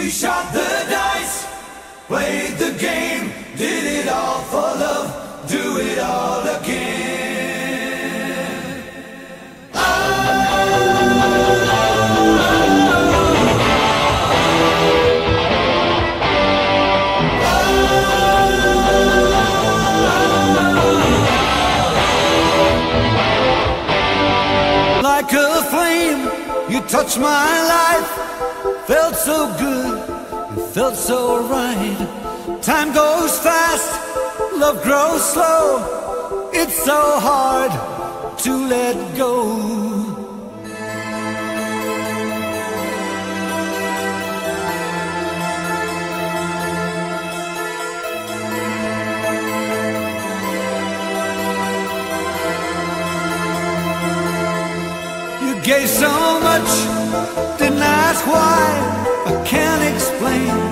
We shot the dice, played the game, did it all for love, do it all again. Like a flame, you touched my life, felt so good, it felt so right. Time goes fast, love grows slow, it's so hard to let go. gave so much, didn't ask why, I can't explain.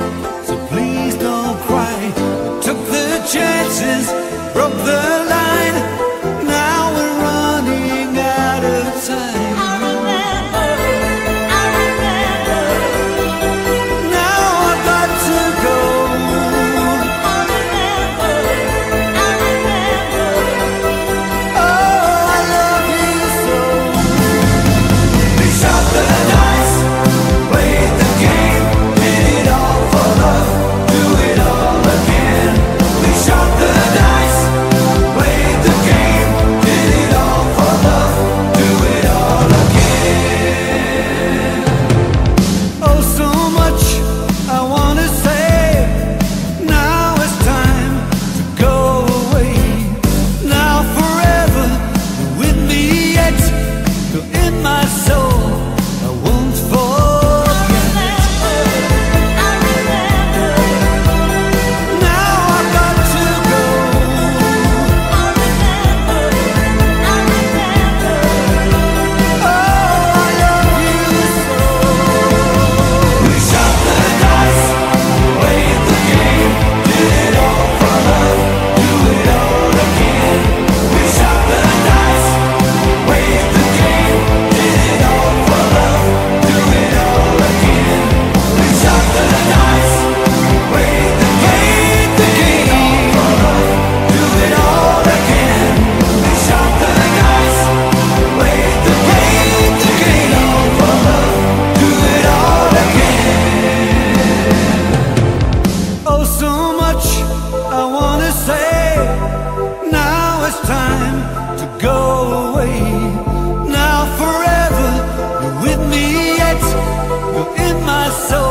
away. Now forever, you're with me yet, you're in my soul.